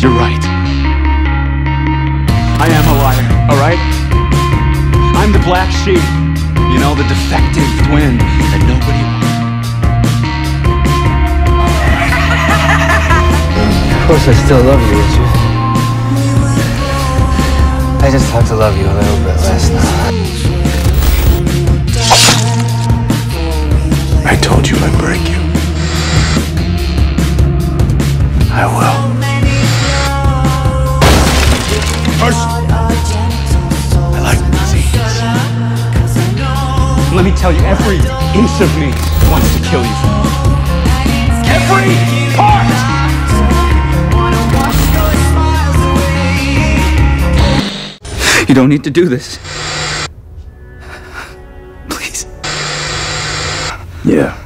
You're right. I am a liar, alright? I'm the black sheep. You know, the defective twin that nobody wants. Of course I still love you, Richard. I just had to love you a little bit less now. Me tell you, every inch of me wants to kill you. Every part! You don't need to do this. Please. Yeah.